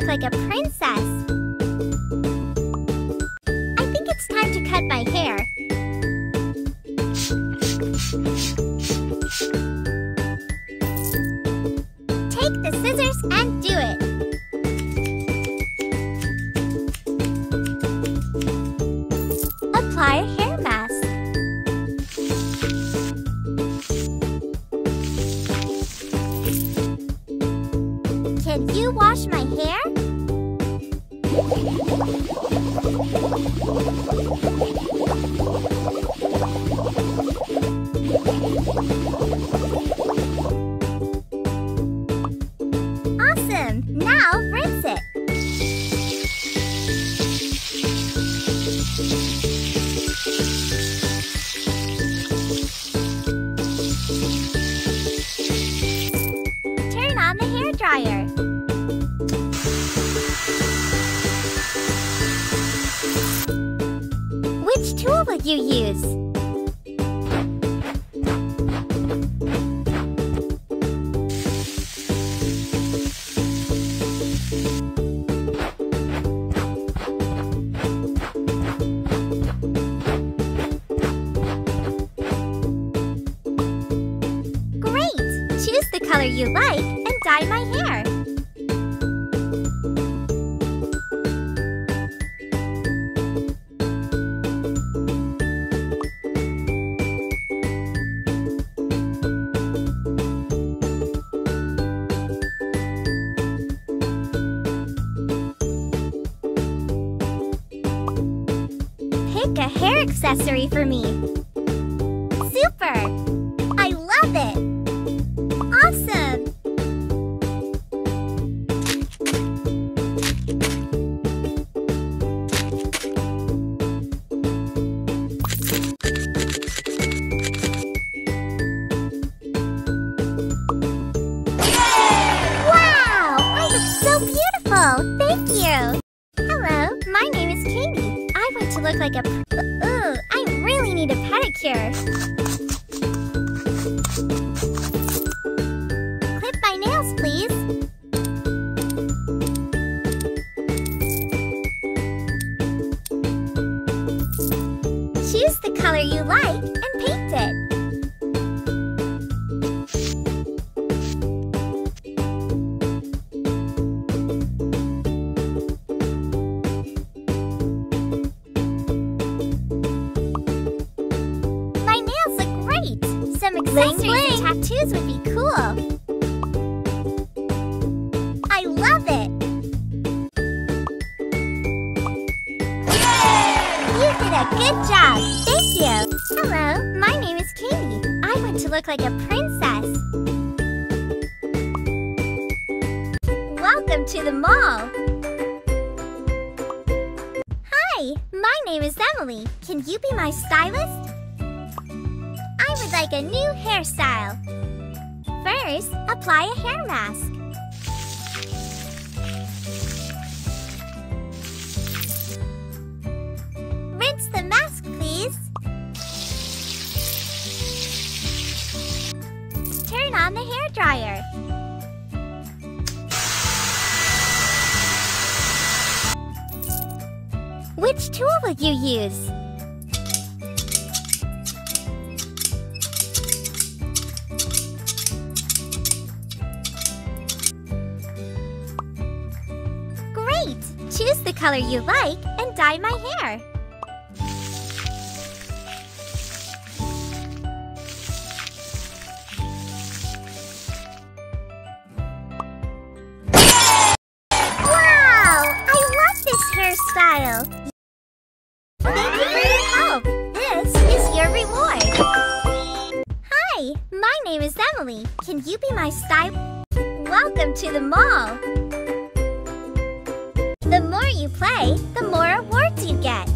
look like a princess. I think it's time to cut my hair. Take the scissors and do it. Apply a hair mask. Can you wash my hair? Thank you. Which tool will you use? Great! Choose the color you like and dye my hair. Pick a hair accessory for me. Super! I love it! Awesome! Wow! I look so beautiful! To look like a... Ooh, I really need a pedicure. Clip my nails, please. Choose the color you like Accessories and tattoos would be cool. I love it. Yay! You did a good job. Thank you. Hello, my name is Katie. I want to look like a princess. Welcome to the mall. Hi, my name is Emily. Can you be my stylist? I would like a new hairstyle. First, apply a hair mask. Rinse the mask, please. Turn on the hair dryer. Which tool will you use? The color you like and dye my hair. Wow! I love this hairstyle. Thank you for your help. This is your reward. Hi, my name is Emily. Can you be my style? Welcome to the mall. The more you play, the more awards you get.